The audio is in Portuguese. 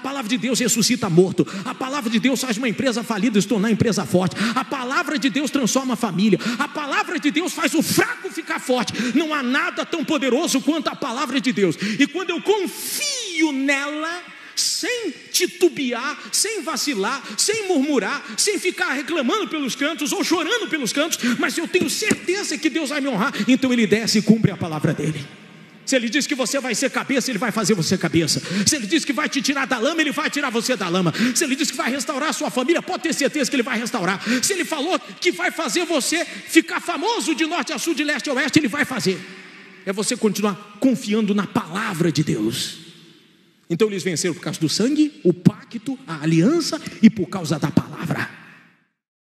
palavra de Deus ressuscita morto. A palavra de Deus faz uma empresa falida se tornar empresa forte. A palavra de Deus transforma a família. A palavra de Deus faz o fraco ficar forte. Não há nada tão poderoso quanto a palavra de Deus. E quando eu confio nela, sem titubear, sem vacilar, sem murmurar, sem ficar reclamando pelos cantos ou chorando pelos cantos, mas eu tenho certeza que Deus vai me honrar, então ele desce e cumpre a palavra dele. Se ele diz que você vai ser cabeça, ele vai fazer você cabeça. Se ele diz que vai te tirar da lama, ele vai tirar você da lama. Se ele diz que vai restaurar a sua família, pode ter certeza que ele vai restaurar. Se ele falou que vai fazer você ficar famoso de norte a sul, de leste a oeste, ele vai fazer. É você continuar confiando na palavra de Deus. Então eles venceram por causa do sangue, o pacto, a aliança e por causa da palavra.